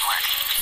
Network.